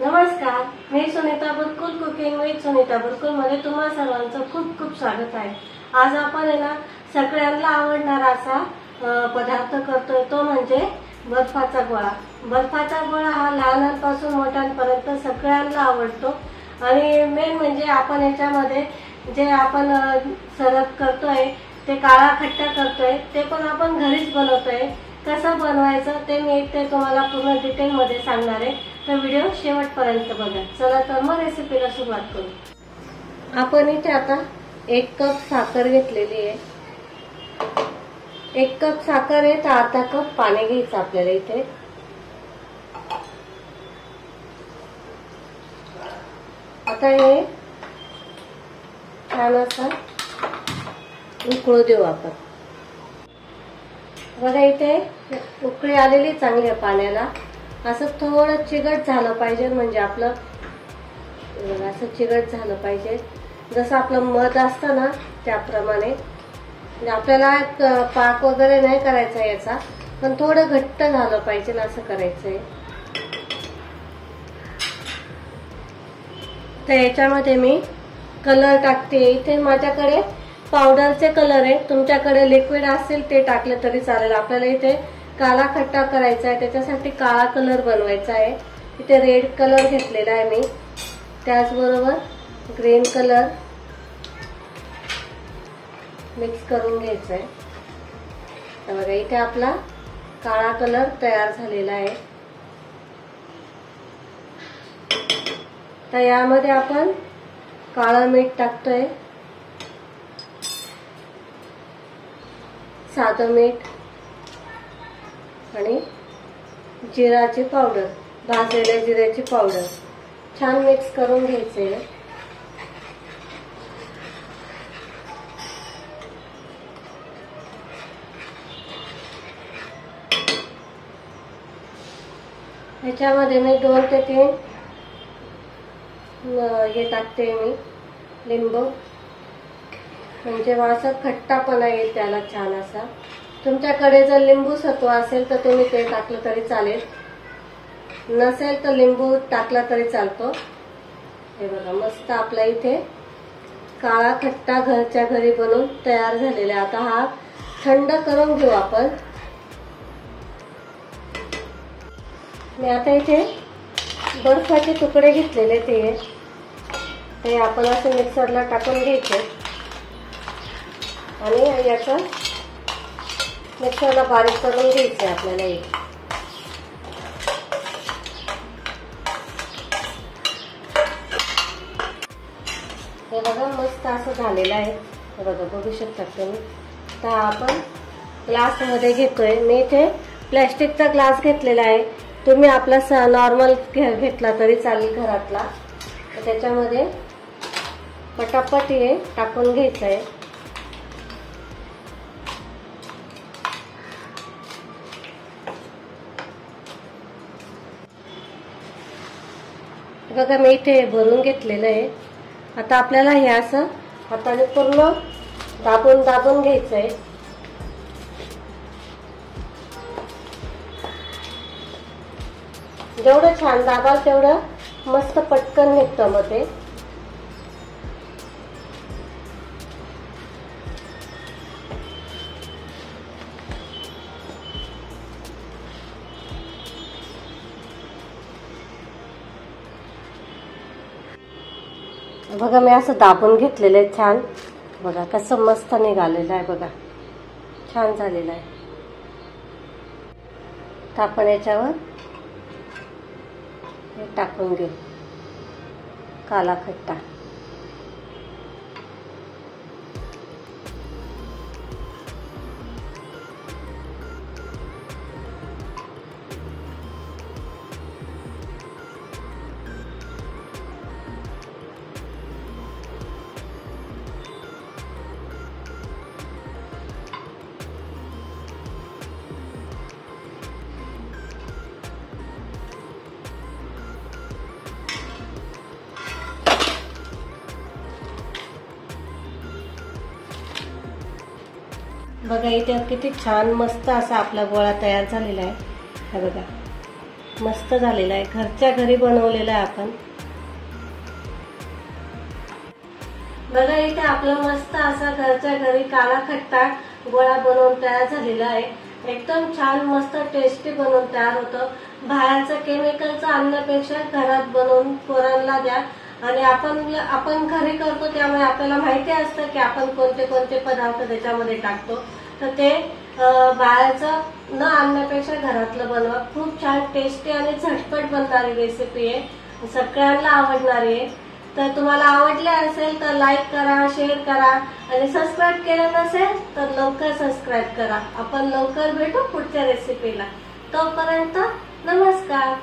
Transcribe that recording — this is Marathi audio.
नमस्कार मी सुनीता बुरकुल कुकिंग विथ सुनीता बुरकुलमध्ये तुम्हा सर्वांचं खूप खूप स्वागत आहे. आज आपण आहे ना सगळ्यांना आवडणारा असा पदार्थ करतोय तो म्हणजे बर्फाचा गोळा. बर्फाचा गोळा हा लहानांपासून मोठ्यांपर्यंत सगळ्यांना आवडतो. आणि मेन म्हणजे आपण याच्यामध्ये जे आपण अं, सरत करतोय ते काळा खट्टा करतोय ते पण आपण घरीच बनवतोय. कसं बनवायचं ते मी ते तुम्हाला पूर्ण डिटेलमध्ये सांगणार आहे. तर व्हिडिओ शेवटपर्यंत बघा. चला तर मग रेसिपीला सुरुवात करू. आपण इथे आता एक कप साखर घेतलेली आहे. एक कप साखर आहे तर अर्धा कप पाणी घ्यायचं आपल्याला इथे. आता हे छान असं उकळू देऊ आपण. बघा इथे उकळी आलेली चांगली आहे पाण्याला. असं थोडं चिकट झालं पाहिजे म्हणजे आपलं असं चिकट झालं पाहिजे. जसं आपलं मध असतं ना त्याप्रमाणे. म्हणजे आपल्याला पाक वगैरे नाही करायचा याचा पण थोडं घट्ट झालं पाहिजे ना असं करायचंय. तर याच्यामध्ये मी कलर टाकते. इथे माझ्याकडे पावडरचे कलर आहे. तुमच्याकडे लिक्विड असेल ते टाकलं तरी चालेल. आपल्याला इथे काळा खट्टा करायचा आहे त्याच्यासाठी काळा कलर बनवायचा आहे. इथे रेड कलर घेतलेला आहे मी. त्याचबरोबर ग्रीन कलर मिक्स करून घ्यायचा आहे. तर बघा इथे आपला काळा कलर तयार झालेला आहे. तर यामध्ये आपण काळं मीठ टाकतोय. साधं मीठ. आणि जिराची पावडर भाजलेल्या जिऱ्याची पावडर छान मिक्स करून घ्यायचे. ह्याच्यामध्ये मी दोन ते तीन हे टाकते मी लिंबू. म्हणजे मग खट्टापणा येईल त्याला छान असा. तुमच्याकडे जर लिंबू सत्व असेल तर तुम्ही ते टाकलं तरी चालेल. नसेल तर लिंबू टाकला तरी चालतो. हे बघा मस्त आपल्या इथे काळा खट्टा घरच्या घरी बनवून तयार झालेला आहे. आता हा थंड करून घेऊ आपण. मी आता इथे बर्फाचे तुकडे घेतलेले ते. ते आपण असं मिक्सरला टाकून घ्यायचे. आणि याचं मिक्सरला बारीक करून घ्यायचे आपल्याला एक. हे बघा मस्त असं झालेलं आहे. हे बघा बघू शकता तुम्ही. तर हा आपण ग्लासमध्ये घेतोय. मी इथे प्लॅस्टिकचा ग्लास घेतलेला आहे. तुम्ही आपला नॉर्मल घेतला तरी चालेल घरातला. तर त्याच्यामध्ये पटापट हे टाकून घ्यायचं आहे बघा मी इथे भरून घेतलेलं आहे. आता आपल्याला हे असं हाताने पूर्ण दाबून दाबून घ्यायचं आहे जेवढं छान दाबाल तेवढं मस्त पटकन निघतं मग ते. बघा मी असं दाबून घेतलेलं आहे छान. बघा कसं मस्त निघालेलं आहे बघा. छान झालेलं आहे. तर आपण याच्यावर हे टाकून घेऊ. काला खट्टा. बघा इथे किती छान मस्त असा आपला गोळा तयार झालेला आहे. हा बघा मस्त झालेला आहे. घरच्या घरी बनवलेला आहे आपण. बघा इथे आपलं मस्त असा घरच्या घरी काळा खट्टा गोळा बनवून तयार झालेला आहे. एकदम छान मस्त टेस्टी बनवून तयार होतं. बाहेरचं केमिकलचं आणण्यापेक्षा घरात बनवून पोरांना द्या. आणि आपण आपण घरी करतो त्यामुळे आपल्याला माहिती असतं की आपण कोणते कोणते पदार्थ त्याच्यामध्ये टाकतो. तर ते बाहेरचं न आणण्यापेक्षा घरातलं बनवा. खूप छान टेस्टी आणि झटपट बनणारी रेसिपी आहे. सगळ्यांना आवडणारी आहे. तर तुम्हाला आवडले असेल तर लाईक करा शेअर करा. आणि सबस्क्राईब केलं नसेल तर लवकर सबस्क्राईब करा. आपण लवकर भेटू पुढच्या रेसिपीला तोपर्यंत नमस्कार.